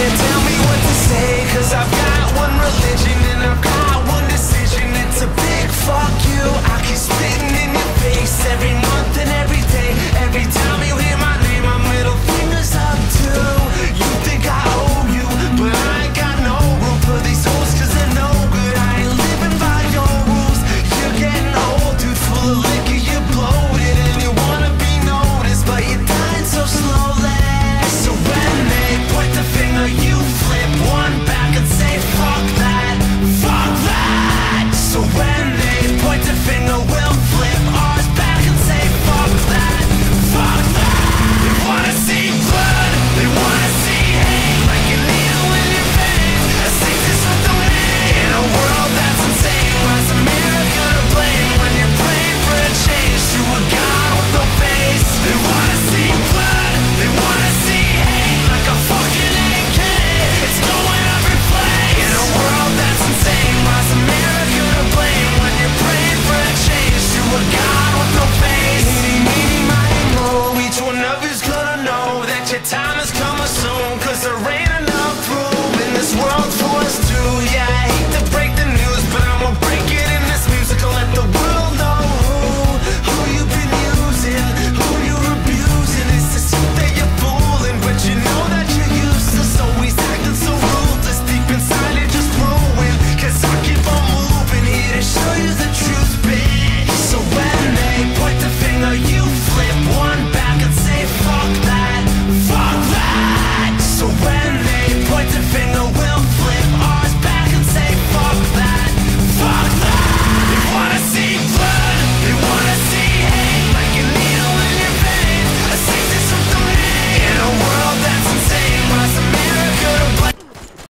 sit down